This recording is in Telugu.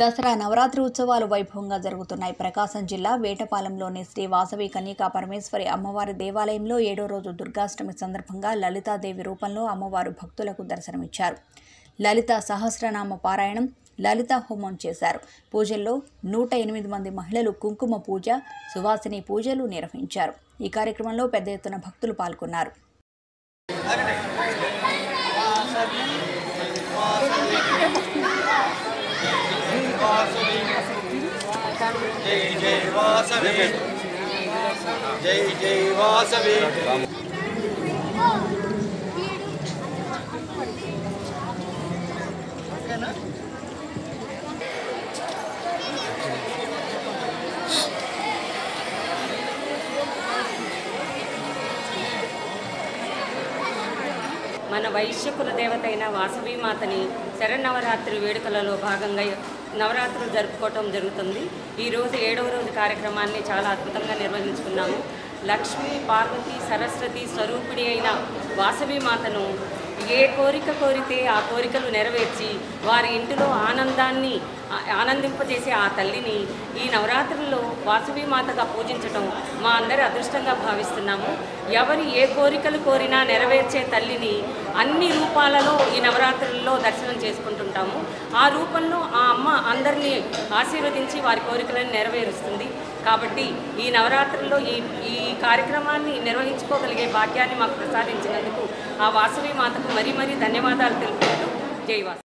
దసరా నవరాత్రి ఉత్సవాలు వైభవంగా జరుగుతున్నాయి. ప్రకాశం జిల్లా వేటపాలెంలోని శ్రీ వాసవి కన్యకా పరమేశ్వరి అమ్మవారి దేవాలయంలో ఏడో రోజు దుర్గాష్టమి సందర్భంగా లలితాదేవి రూపంలో అమ్మవారు భక్తులకు దర్శనమిచ్చారు. లలిత సహస్రనామ పారాయణం లలిత హోమం చేశారు. పూజల్లో నూట ఎనిమిది మంది మహిళలు కుంకుమ పూజ సువాసిని పూజలు నిర్వహించారు. ఈ కార్యక్రమంలో పెద్ద ఎత్తున భక్తులు పాల్గొన్నారు. జై జై వాసవి జై జై వాసవి మన వైశ్యకుల కులదేవత అయిన వాసవి మాతని శరన్నవరాత్రి వేడుకలలో భాగంగా నవరాత్రులు జరుపుకోవటం జరుగుతుంది. ఈరోజు ఏడవ రోజు కార్యక్రమాన్ని చాలా అద్భుతంగా నిర్వహించుకున్నాము. లక్ష్మీ పార్వతి సరస్వతి స్వరూపిణి అయిన వాసవి మాతను ఏ కోరిక కోరితే ఆ కోరికలు నెరవేర్చి వారి ఇంటిలో ఆనందాన్ని ఆనందింపజేసే ఆ తల్లిని ఈ నవరాత్రుల్లో వాసవి మాతగా పూజించటం మా అందరి అదృష్టంగా భావిస్తున్నాము. ఎవరు ఏ కోరికలు కోరినా నెరవేర్చే తల్లిని అన్ని రూపాలలో ఈ నవరాత్రుల్లో దర్శనం చేసుకుంటుంటాము. ఆ రూపంలో ఆ అమ్మ అందరినీ ఆశీర్వదించి వారి కోరికలను నెరవేరుస్తుంది. కాబట్టి ఈ నవరాత్రుల్లో ఈ ఈ కార్యక్రమాన్ని నిర్వహించుకోగలిగే భాగ్యాన్ని మాకు ప్రసాదించినందుకు ఆ వాసవి మాతకు మరీ మరీ ధన్యవాదాలు తెలుపుకుంటూ జై వాసవి